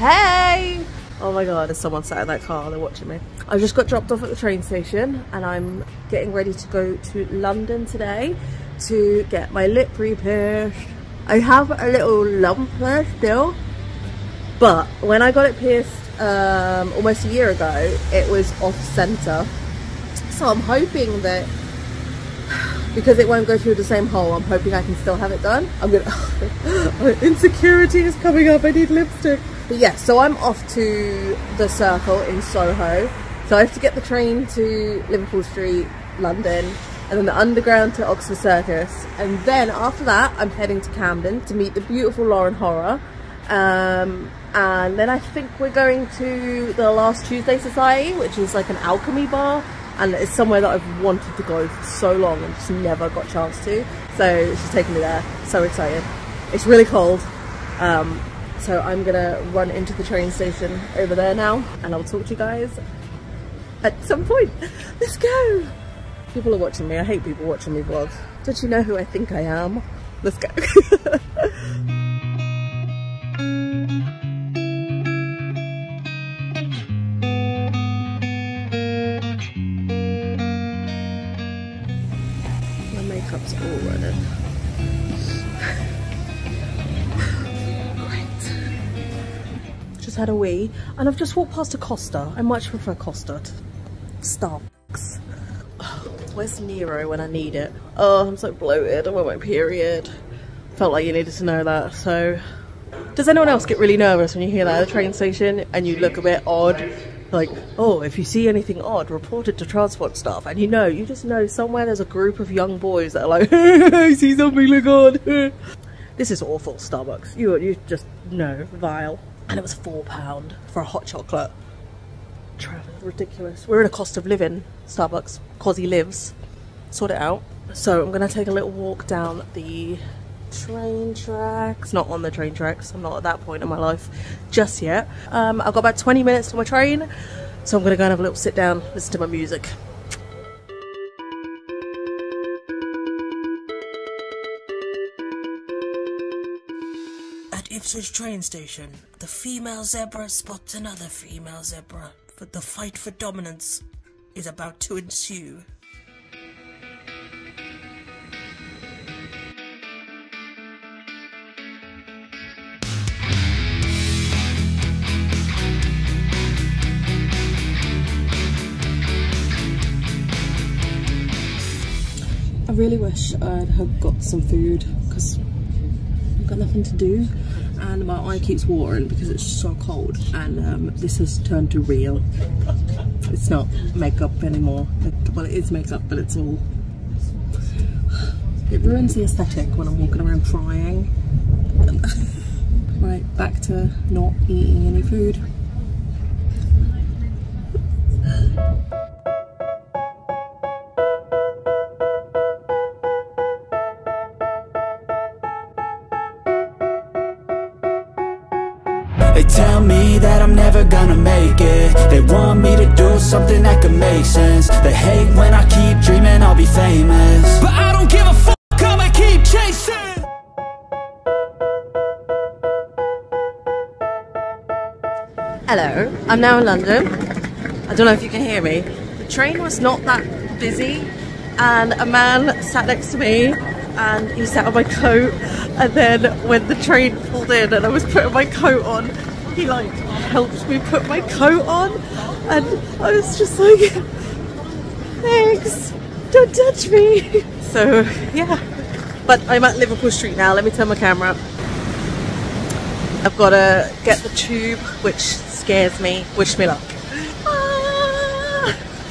Hey! Oh my god, there's someone sat in that car, they're watching me. I just got dropped off at the train station and I'm getting ready to go to London today to get my lip repierced. I have a little lump there still, but when I got it pierced um, almost a year ago, it was off centre. So I'm hoping that because it won't go through the same hole, I'm hoping I can still have it done. I'm gonna, insecurity is coming up, I need lipstick. But yeah, so I'm off to the Circle in Soho. So I have to get the train to Liverpool Street, London, and then the underground to Oxford Circus. And then after that, I'm heading to Camden to meet the beautiful Lauren Horror. Um, and then I think we're going to the Last Tuesday Society, which is like an alchemy bar. And it's somewhere that I've wanted to go for so long and just never got a chance to. So she's taking me there. So excited. It's really cold. Um, so I'm gonna run into the train station over there now and I'll talk to you guys at some point. Let's go! People are watching me. I hate people watching me vlog. Don't you know who I think I am? Let's go. had a wee and I've just walked past a Costa. I much prefer Costa to Starbucks. where's Nero when I need it? Oh, I'm so bloated. I'm on my period. Felt like you needed to know that. So, does anyone else get really nervous when you hear that at a train station and you look a bit odd? Like, oh, if you see anything odd, report it to transport staff. And you know, you just know somewhere there's a group of young boys that are like, I see something look odd. this is awful, Starbucks. You, you just know, vile and it was four pound for a hot chocolate. Ridiculous. We're in a cost of living Starbucks he lives. Sort it out. So I'm gonna take a little walk down the train tracks. Not on the train tracks. I'm not at that point in my life just yet. Um, I've got about 20 minutes to my train, so I'm gonna go and have a little sit down, listen to my music. Ipswich train station, the female zebra spots another female zebra, but the fight for dominance is about to ensue. I really wish I'd have got some food because I've got nothing to do and my eye keeps watering because it's so cold. And um, this has turned to real. It's not makeup anymore. It, well it is makeup but it's all it ruins the aesthetic when I'm walking around crying. Right back to not eating any food Hello, I'm now in London. I don't know if you can hear me. The train was not that busy and a man sat next to me and he sat on my coat and then when the train pulled in and I was putting my coat on he like helped me put my coat on and I was just like thanks don't touch me so yeah but I'm at Liverpool Street now let me turn my camera up I've got to get the tube which scares me wish me luck ah,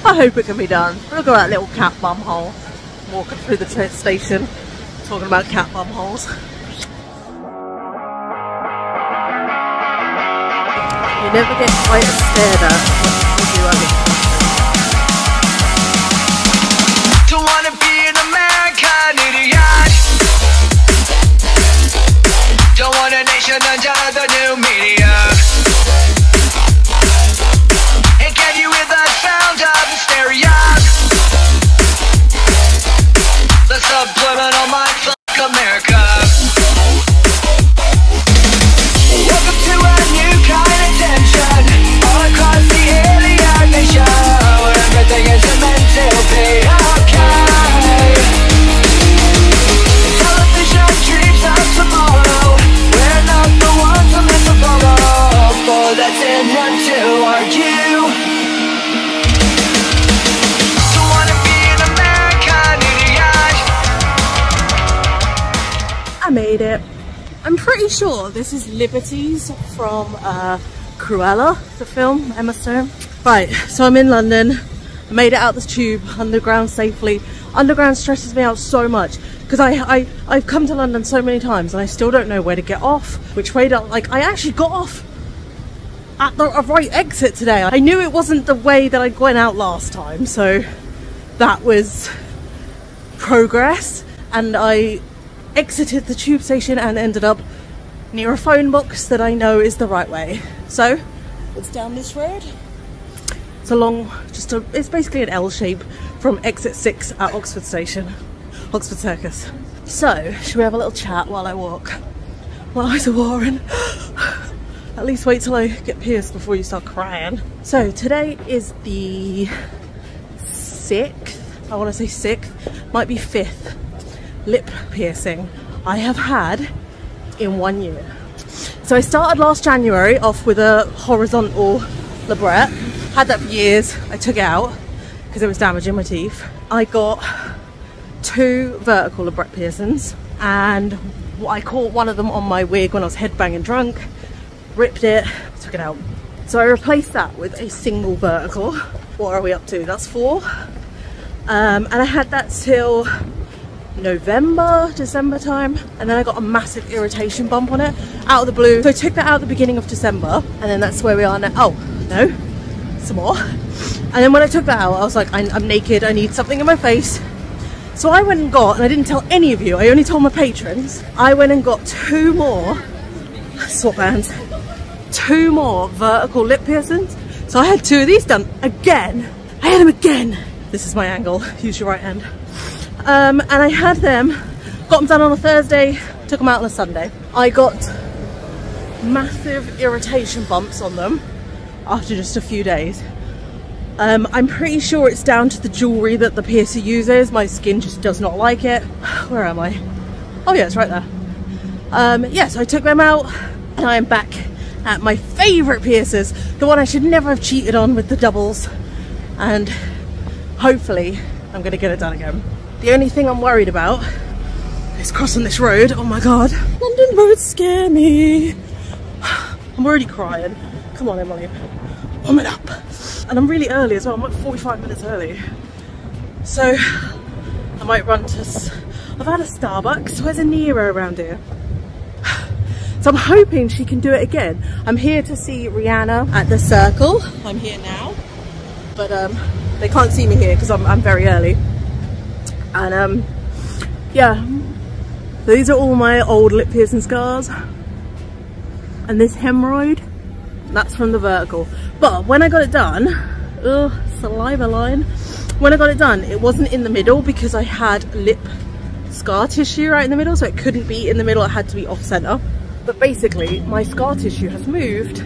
I hope it can be done. Look at that little cat bum hole. Walking through the train station talking about cat bum holes. You never get quite as scared at Don't want a nation under I'm pretty sure this is Liberties from uh, Cruella, the film, Emma Stone. Right, so I'm in London. I made it out the tube underground safely. Underground stresses me out so much because I, I, I've come to London so many times and I still don't know where to get off, which way to, like, I actually got off at the right exit today. I knew it wasn't the way that I went out last time, so that was progress. And I exited the tube station and ended up near a phone box that I know is the right way. So it's down this road. It's a long, just a, it's basically an L shape from exit six at Oxford Station, Oxford Circus. So, should we have a little chat while I walk? My eyes are watering. At least wait till I get pierced before you start crying. So today is the 6th, I want to say 6th, might be 5th lip piercing I have had in one year. So I started last January off with a horizontal labret. Had that for years. I took it out because it was damaging my teeth. I got two vertical labret piercings and I caught one of them on my wig when I was headbanging drunk, ripped it, took it out. So I replaced that with a single vertical. What are we up to? That's four. Um, and I had that till November, December time. And then I got a massive irritation bump on it out of the blue. So I took that out the beginning of December and then that's where we are now. Oh, no, some more. And then when I took that out, I was like, I'm, I'm naked, I need something in my face. So I went and got, and I didn't tell any of you, I only told my patrons, I went and got two more swap bands, two more vertical lip piercings. So I had two of these done again. I had them again. This is my angle, use your right hand. Um, and I had them, got them done on a Thursday, took them out on a Sunday. I got massive irritation bumps on them after just a few days. Um, I'm pretty sure it's down to the jewellery that the piercer uses. My skin just does not like it. Where am I? Oh yeah, it's right there. Um, yeah, so I took them out and I am back at my favourite piercers. The one I should never have cheated on with the doubles. And hopefully I'm going to get it done again. The only thing I'm worried about is crossing this road. Oh my god. London roads scare me. I'm already crying. Come on Emily, warm it up. And I'm really early as well, I'm like 45 minutes early. So I might run to, I've had a Starbucks, where's a Nero around here? So I'm hoping she can do it again. I'm here to see Rhianna at the Circle. I'm here now, but um, they can't see me here because I'm, I'm very early. And um, yeah, these are all my old lip piercing scars. And this hemorrhoid, that's from the vertical. But when I got it done, ugh, saliva line. When I got it done, it wasn't in the middle because I had lip scar tissue right in the middle, so it couldn't be in the middle, it had to be off center. But basically, my scar tissue has moved.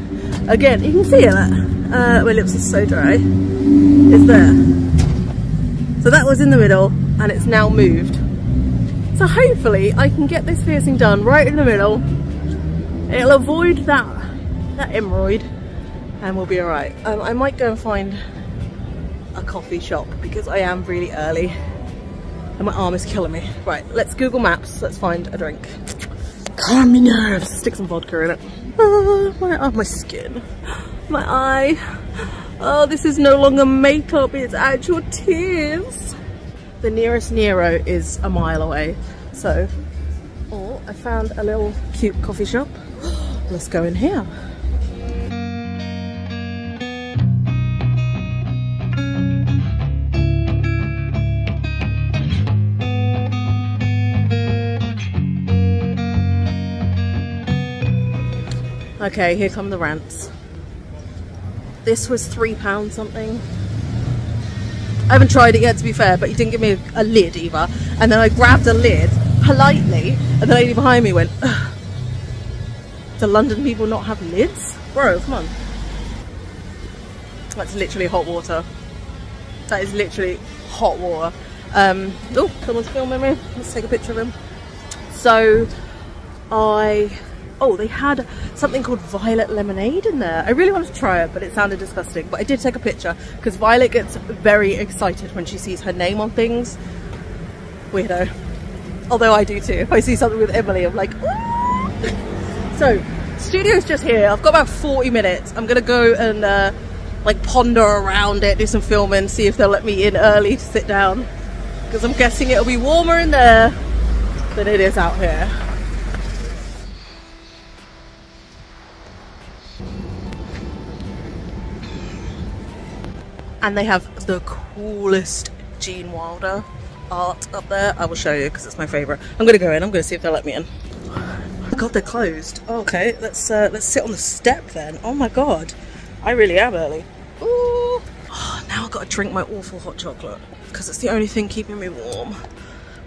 Again, you can see it, uh, my lips are so dry. It's there. So that was in the middle, and it's now moved. So hopefully I can get this piercing done right in the middle. It'll avoid that, that hemorrhoid and we'll be alright. Um, I might go and find a coffee shop because I am really early and my arm is killing me. Right, let's Google Maps, let's find a drink. Calm me nerves, stick some vodka in it. Oh, my, oh, my skin, my eye. Oh, this is no longer makeup, it's actual tears. The nearest Nero is a mile away, so, oh, I found a little cute coffee shop. Let's go in here. Okay, here come the rants. This was three pounds something. I haven't tried it yet to be fair, but he didn't give me a, a lid either. And then I grabbed a lid politely, and the lady behind me went. Do London people not have lids? Bro, come on. That's literally hot water. That is literally hot water. Um, oh, someone's filming me. Let's take a picture of him. So, I oh they had something called violet lemonade in there i really wanted to try it but it sounded disgusting but i did take a picture because violet gets very excited when she sees her name on things weirdo Although I do too. If I see something with Emily, I'm like, so studio's just here. I've got about 40 minutes. I'm gonna go and uh, like ponder around it, do some filming, see if they'll let me in early to sit down. Because I'm guessing it'll be warmer in there than it is out here. And they have the coolest Gene Wilder art up there. I will show you because it's my favourite. I'm gonna go in, I'm gonna see if they'll let me in. Oh god, they're closed. okay, let's uh, let's sit on the step then. Oh my god. I really am early. Ooh. Oh, now I've got to drink my awful hot chocolate because it's the only thing keeping me warm.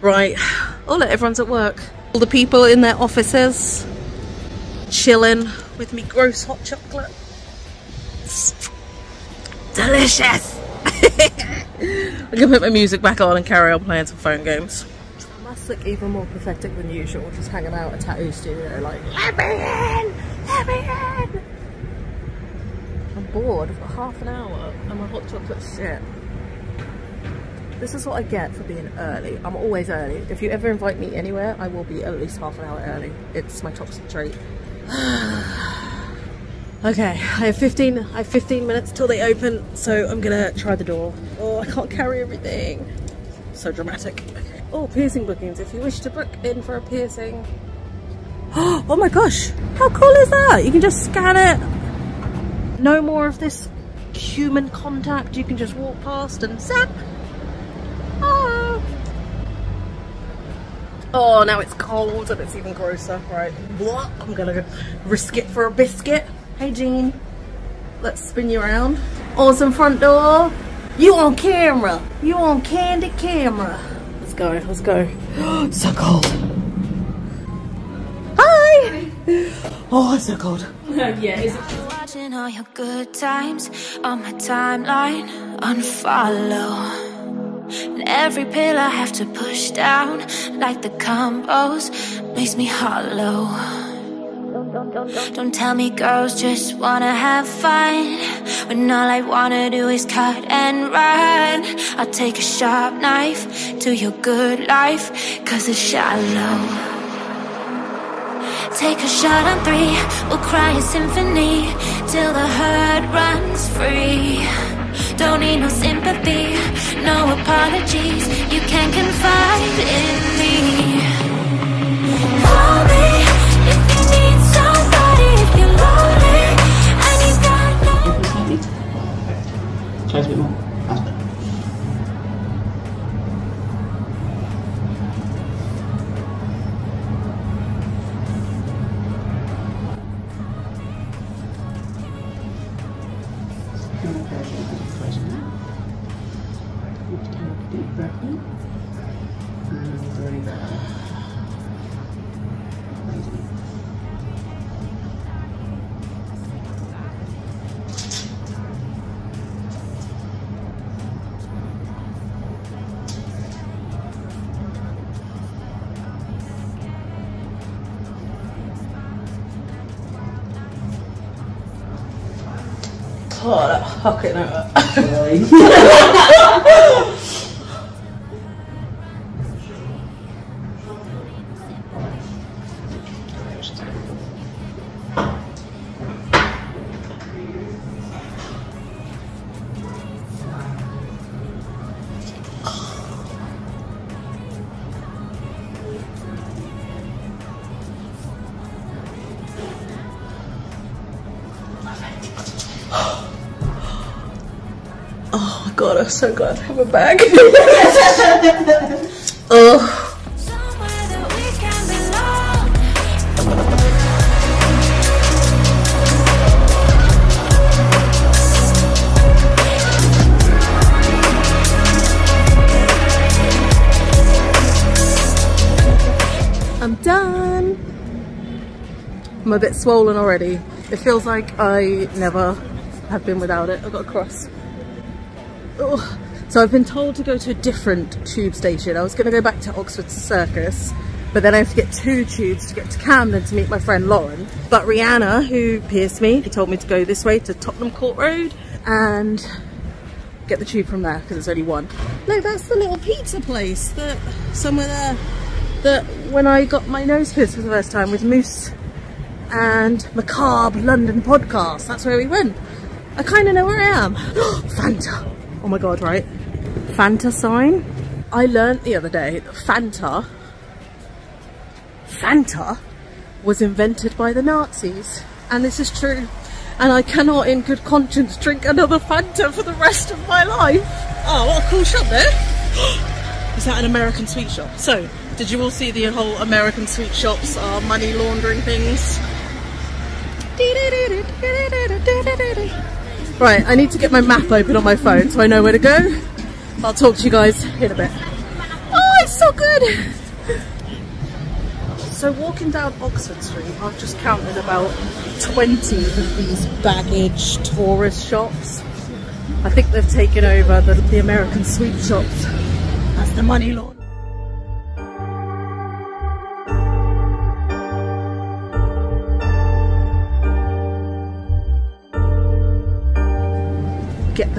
Right. Oh, look, everyone's at work. All the people in their offices chilling with me gross hot chocolate. It's delicious. I'm gonna put my music back on and carry on playing some phone games. I must look even more pathetic than usual, just hanging out at a tattoo studio like, let me in, let me in I'm bored. I've got half an hour and my hot chocolate shit. This is what I get for being early. I'm always early. If you ever invite me anywhere, I will be at least half an hour early. It's my toxic trait. okay, I have 15 I have 15 minutes till they open, so I'm gonna try the door. Oh, I can't carry everything. So dramatic. Oh, piercing bookings. If you wish to book in for a piercing. Oh my gosh, how cool is that? You can just scan it no more of this human contact. You can just walk past and zap. Oh. oh, now it's cold and it's even grosser. Right, what? I'm gonna risk it for a biscuit. Hey, Jean. Let's spin you around. Awesome front door. You on camera. You on candy camera. Let's go, let's go. so cold. Hi. Oh, it's so cold. yeah, Watching all your good times on my timeline, unfollow. And every pill I have to push down, like the combos, makes me hollow. Don't tell me girls just wanna have fun When all I wanna do is cut and run I'll take a sharp knife to your good life Cause it's shallow Take a shot on three, we'll cry a symphony till the hurt runs free. Don't need no sympathy, no apologies. You can confide in me. Call me no. Try a more. Oh, that god, I'm so glad I have a bag. oh. I'm done. I'm a bit swollen already. It feels like I never have been without it. I've got a cross. Oh. So I've been told to go to a different tube station. I was going to go back to Oxford Circus, but then I have to get two tubes to get to Camden to meet my friend Lauren. But Rhianna, who pierced me, he told me to go this way to Tottenham Court Road and get the tube from there because it's only one. No, that's the little pizza place that somewhere there that when I got my nose pierced for the first time with Moose and Macabre London podcast, that's where we went. I kind of know where I am. Fanta. Oh my god, right? Fanta sign. I learnt the other day that Fanta, Fanta was invented by the Nazis. And this is true. And I cannot in good conscience drink another Fanta for the rest of my life. Oh, what a cool shop there. Is that an American sweet shop? So, did you all see the whole American sweet shops are money laundering things? Right, I need to get my map open on my phone so I know where to go. I'll talk to you guys in a bit. Oh, it's so good! So walking down Oxford Street, I've just counted about 20 of these baggage tourist shops. I think they've taken over the, the American sweet shops as the money laundry.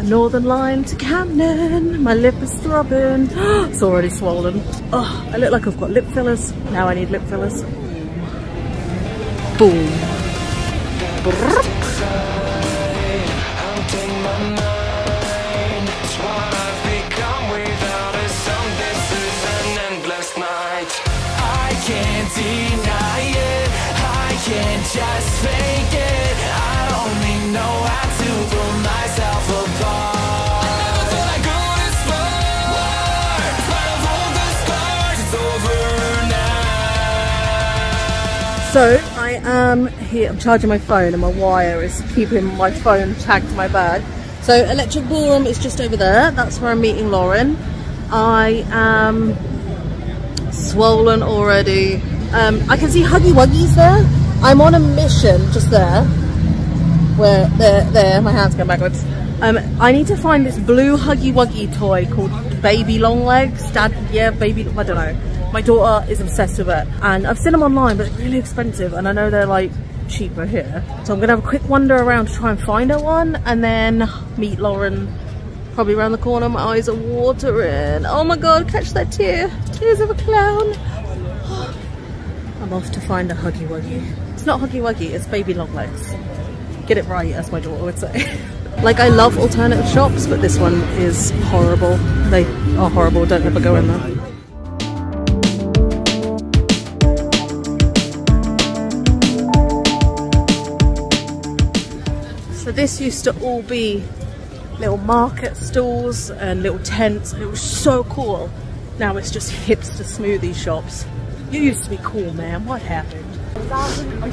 Northern Line to Camden. My lip is throbbing. it's already swollen. Oh, I look like I've got lip fillers. Now I need lip fillers. Boom. Just fake So I am here, I'm charging my phone and my wire is keeping my phone tagged to my bag. So Electric Ballroom is just over there, that's where I'm meeting Lauren. I am swollen already. Um, I can see Huggy Wuggies there. I'm on a mission just there. Where, there, there, my hand's going backwards. Um, I need to find this blue Huggy Wuggy toy called Baby Long Legs. Dad, yeah, baby, I don't know. My daughter is obsessed with it. And I've seen them online, but they're really expensive. And I know they're like cheaper here. So I'm gonna have a quick wander around to try and find her one. And then meet Lauren probably around the corner. My eyes are watering. Oh my God, catch that tear. Tears of a clown. I'm off to find a Huggy Wuggy. It's not Huggy Wuggy, it's Baby Long Legs. Get it right, as my daughter would say. like, I love alternative shops, but this one is horrible. They are horrible, don't ever go in there. This used to all be little market stalls and little tents. It was so cool. Now it's just hipster smoothie shops. You used to be cool, man. What happened?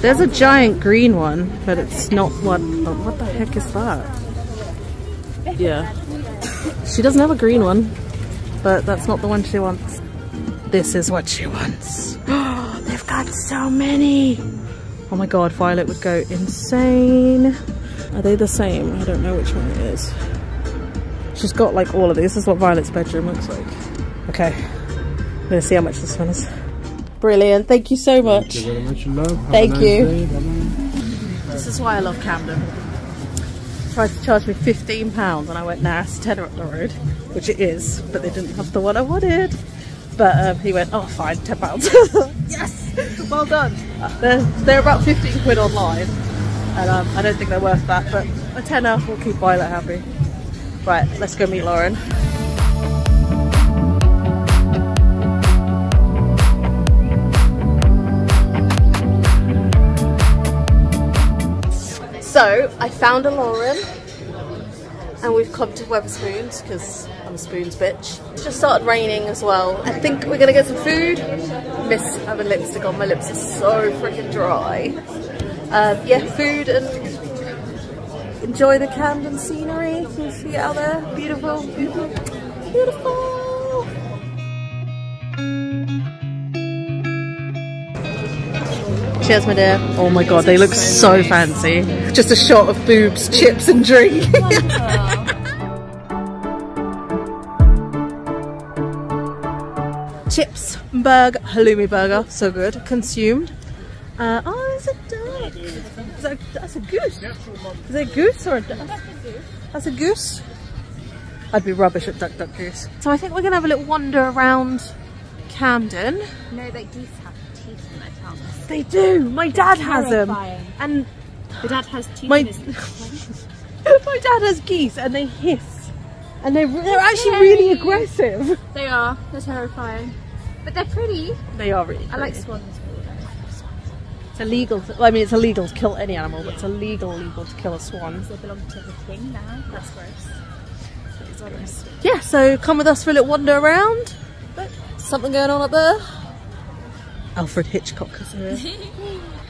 There's a giant green one, but it's not what. What the heck is that? Yeah. She doesn't have a green one, but that's not the one she wants. This is what she wants. Oh, They've got so many. Oh my god, Violet would go insane. Are they the same? I don't know which one it is. She's got like all of these. This is what Violet's bedroom looks like. Okay. I'm gonna see how much this one is. Brilliant. Thank you so much. Thank you very much, love. Have Thank a nice you. Day. This is why I love Camden. Tried to charge me £15 and I went, nah, it's tenner up the road, which it is, but they didn't have the one I wanted. But um, he went, oh fine, £10. yes! Well done. They're, they're about 15 quid online and um, I don't think they're worth that, but a tenner will keep Violet happy. Right, let's go meet Lauren. So I found a Lauren and we've come to Wetherspoons because I'm a spoons bitch. It's just started raining as well. I think we're gonna get some food. Miss having lipstick on, my lips are so freaking dry. Um, yeah, food and enjoy the Camden scenery. You see it out there? Beautiful, beautiful, beautiful. Cheers, my dear. Oh my god, they look so fancy. Just a shot of boobs, chips, and drink. chips, burger, halloumi burger, so good. Consumed. Uh, oh, it's a duck. Is that, that's a goose. Is it a goose or a duck? That's a goose. I'd be rubbish at duck, duck, goose. So I think we're gonna have a little wander around Camden. No, that geese have teeth in their tongues. They do. My dad has them. Terrifying. And The dad has teeth My- in his my dad has geese and they hiss. And they're, they're actually really aggressive. They are. They're terrifying. But they're pretty. They are really I like pretty. swans It's illegal. To, well, I mean, it's illegal to kill any animal, but it's illegal, illegal to kill a swan. They belong to the king now. That's gross. Yeah, so come with us for a little wander around. Look, something going on up there. Alfred Hitchcock is here.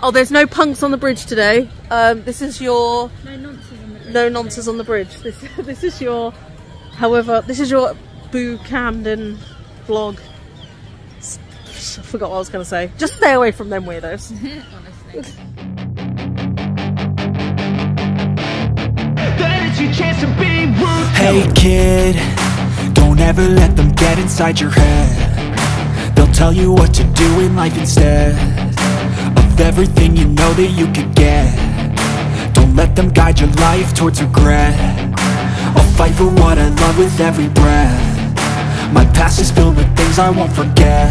oh, there's no punks on the bridge today. Um, this is your No nonsense on the bridge. no nonsense on the bridge. This this is your, however, this is your Boo Camden vlog. S- I forgot what I was going to say. Just stay away from them weirdos. Honestly. Hey kid, don't ever let them get inside your head. They'll tell you what to do in life instead of everything you know that you could get. Don't let them guide your life towards regret. I'll fight for what I love with every breath. My past is filled with things I won't forget.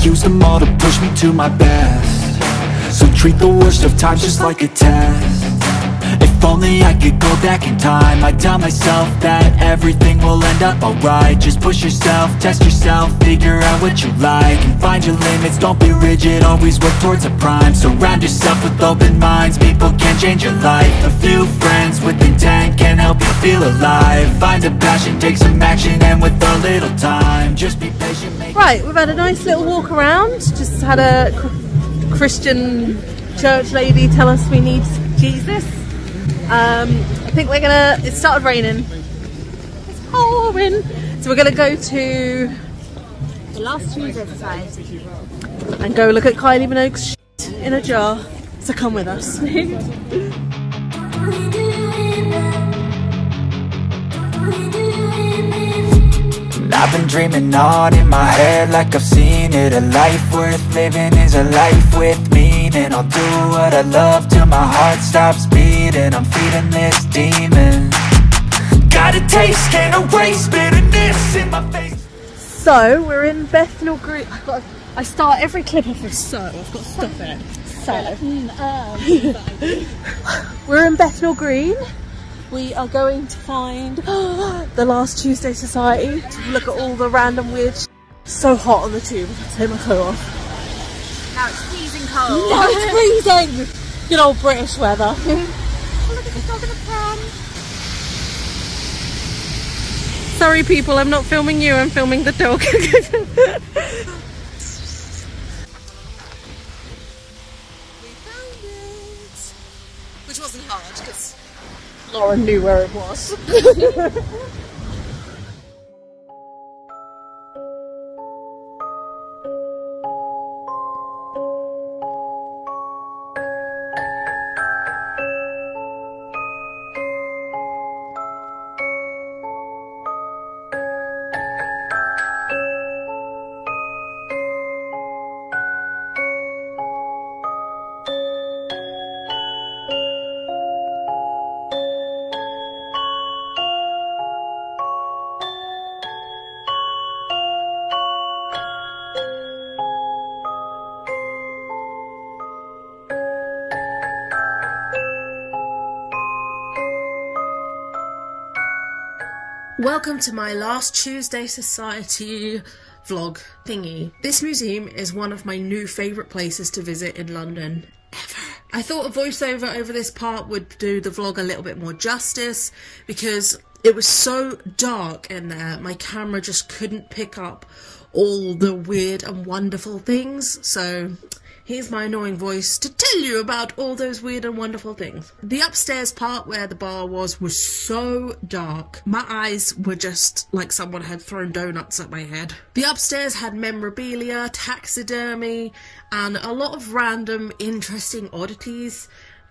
Use them all to push me to my best. So treat the worst of times just like a test. If only I could go back in time. I'd tell myself that everything will end up alright. Just push yourself, test yourself, figure out what you like And find your limits, don't be rigid, always work towards a prime. Surround yourself with open minds, people can change your life. A few friends with intent can help you feel alive. Find a passion, take some action, and with a little time Just be patient, Right, we've had a nice little walk around. Just had a Christian church lady tell us we need Jesus. Um, I think we're gonna. It started raining. It's pouring, so we're gonna go to The last Tuesday society. and go look at Kylie Minogue's in a jar. So come with us. I've been dreaming on in my head like I've seen it A life worth living is a life with meaning I'll do what I love till my heart stops beating I'm feeding this demon Got a taste, can't erase bitterness in my face So we're in Bethnal Green. I've got. I start every clip off with so. I've got stuff in it. So we're in Bethnal Green. We are going to find the last Tuesday Society to look at all the random weird. Sh- so hot on the tube. I take my coat off. Now it's freezing cold. No, it's freezing. Good old British weather. Oh, look at the dog in the pram. Sorry, people. I'm not filming you. I'm filming the dog. Lauren knew where it was. Welcome to my last Tuesday Society vlog thingy. This museum is one of my new favourite places to visit in London ever. I thought a voiceover over this part would do the vlog a little bit more justice because it was so dark in there, my camera just couldn't pick up all the weird and wonderful things. So Here's my annoying voice to tell you about all those weird and wonderful things. The upstairs part where the bar was was so dark. My eyes were just like someone had thrown donuts at my head. The upstairs had memorabilia, taxidermy, and a lot of random interesting oddities.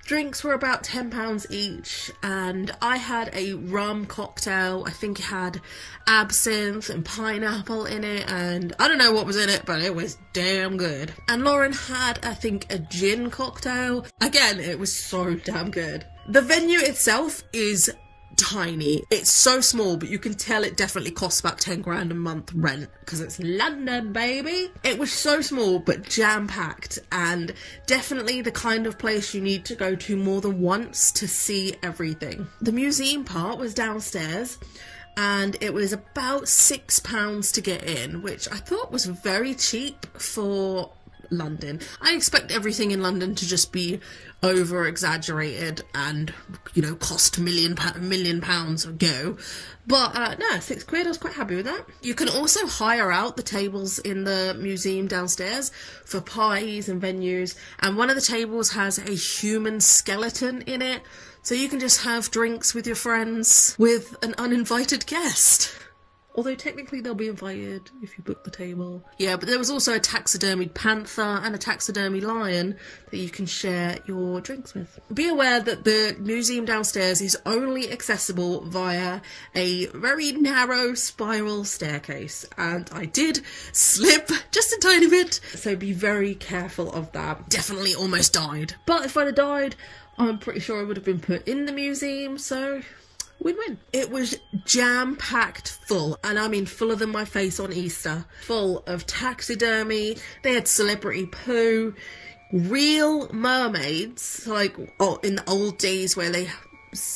Drinks were about £10 each, and I had a rum cocktail. I think it had absinthe and pineapple in it, and I don't know what was in it, but it was damn good. And Lauren had, I think, a gin cocktail. Again, it was so damn good. The venue itself is tiny. It's so small, but you can tell it definitely costs about 10 grand a month rent because it's London, baby. It was so small, but jam packed, and definitely the kind of place you need to go to more than once to see everything. The museum part was downstairs. And it was about six pounds to get in, which I thought was very cheap for London. I expect everything in London to just be over exaggerated and you know cost a million million pounds a go. But uh, no, six quid. I was quite happy with that. You can also hire out the tables in the museum downstairs for parties and venues, and one of the tables has a human skeleton in it, so you can just have drinks with your friends with an uninvited guest. Although technically they'll be invited if you book the table. Yeah, but there was also a taxidermied panther and a taxidermy lion that you can share your drinks with. Be aware that the museum downstairs is only accessible via a very narrow spiral staircase, and I did slip just a tiny bit, so be very careful of that. Definitely almost died. But if I'd have died, I'm pretty sure I would have been put in the museum, so win-win. It was jam-packed full, and I mean fuller than my face on Easter. Full of taxidermy. They had celebrity poo, real mermaids, like oh, in the old days where they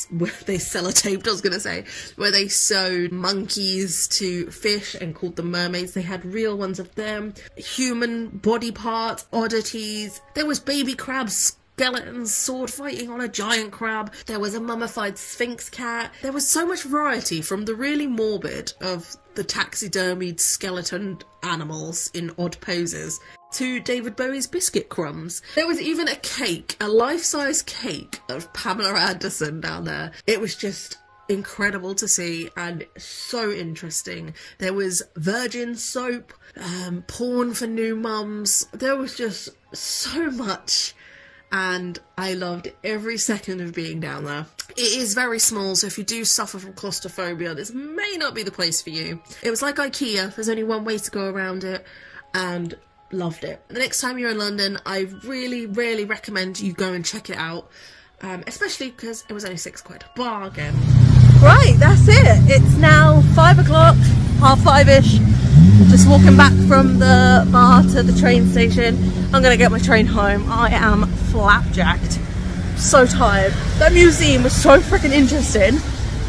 where they sellotaped, I was gonna say, where they sewed monkeys to fish and called them mermaids. They had real ones of them, human body parts, oddities. There was baby crabs skeletons sword fighting on a giant crab. There was a mummified sphinx cat. There was so much variety from the really morbid of the taxidermied skeleton animals in odd poses to David Bowie's biscuit crumbs. There was even a cake, a life-size cake of Pamela Anderson down there. It was just incredible to see and so interesting. There was virgin soap, um, porn for new mums. There was just so much and I loved every second of being down there. It is very small, so if you do suffer from claustrophobia, this may not be the place for you. It was like IKEA, there's only one way to go around it, and loved it. The next time you're in London, I really, really recommend you go and check it out, um, especially because it was only six quid. Bargain. Right, that's it. It's now five o'clock, half five-ish. Just walking back from the bar to the train station. I'm gonna get my train home. I am flapjacked. So tired. That museum was so freaking interesting.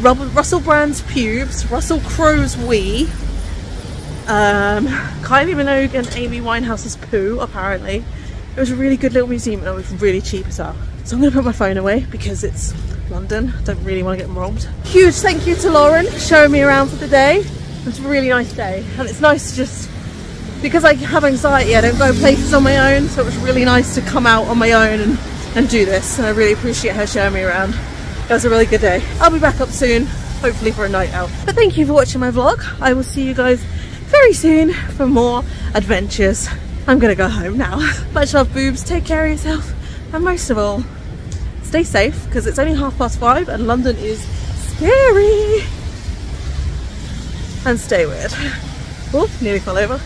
Russell Brand's pubes, Russell Crowe's wee, um, Kylie Minogue and Amy Winehouse's poo, apparently. It was a really good little museum and it was really cheap as well. So I'm gonna put my phone away because it's London. I don't really want to get robbed. Huge thank you to Lauren for showing me around for the day. It was a really nice day and it's nice to just because I have anxiety I don't go places on my own so it was really nice to come out on my own and, and do this and I really appreciate her showing me around. It was a really good day. I'll be back up soon hopefully for a night out. But thank you for watching my vlog. I will see you guys very soon for more adventures. I'm gonna go home now. Much love boobs, take care of yourself and most of all stay safe because it's only half past five and London is scary and stay weird. Oh, nearly fell over.